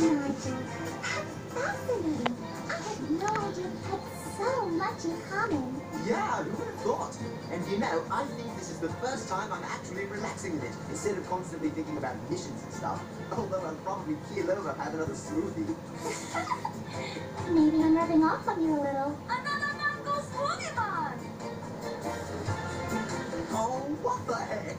Nigel. Fascinating. I had no idea we had so much in common. Yeah, who would have thought? And you know, I think this is the first time I'm actually relaxing in it, instead of constantly thinking about missions and stuff. Although I'll probably keel over have another smoothie. Maybe I'm rubbing off on you a little. Another mango smoothie bar! Oh, what the heck?